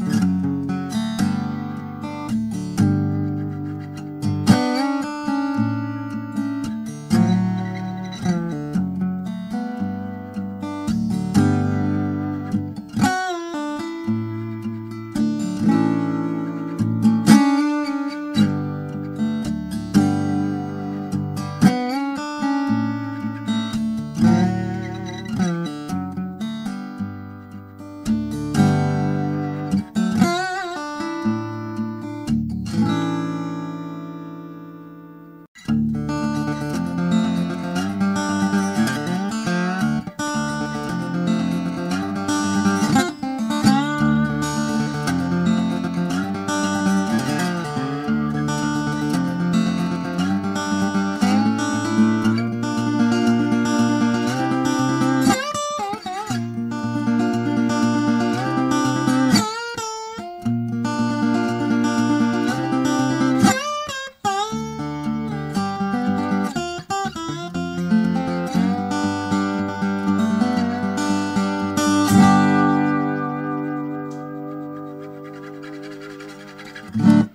Mm-hmm. Mm-hmm.